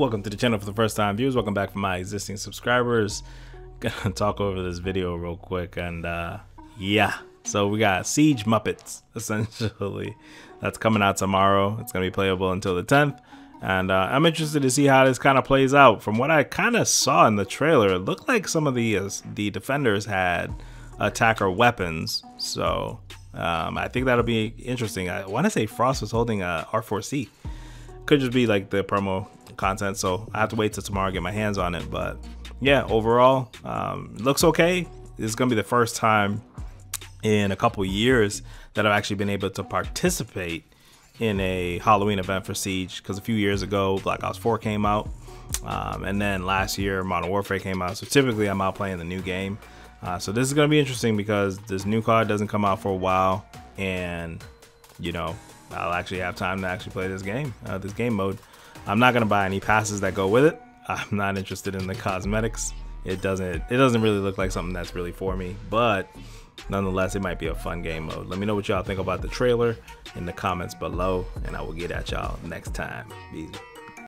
welcome to the channel for the first time viewers. Welcome back for my existing subscribers. Gonna talk over this video real quick and uh yeah. So we got siege muppets essentially. That's coming out tomorrow. It's gonna be playable until the 10th and uh, i'm interested to see how this kind of plays out. From what i kind of saw in the trailer it looked like some of the uh, the defenders had attacker weapons. So um, i think that'll be interesting. I want to say frost was holding a r4c could just be like the promo content. So I have to wait till tomorrow to get my hands on it. But yeah, overall, um, looks okay. This is gonna be the first time in a couple years that I've actually been able to participate in a Halloween event for Siege. Because a few years ago, Black Ops 4 came out, um, and then last year Modern Warfare came out. So typically, I'm out playing the new game. Uh, so this is gonna be interesting because this new COD doesn't come out for a while, and you know I'll actually have time to actually play this game, uh, this game mode. I'm not gonna buy any passes that go with it. I'm not interested in the cosmetics. It doesn't it doesn't really look like something that's really for me, but nonetheless, it might be a fun game mode. Let me know what y'all think about the trailer in the comments below, and I will get at y'all next time. Easy.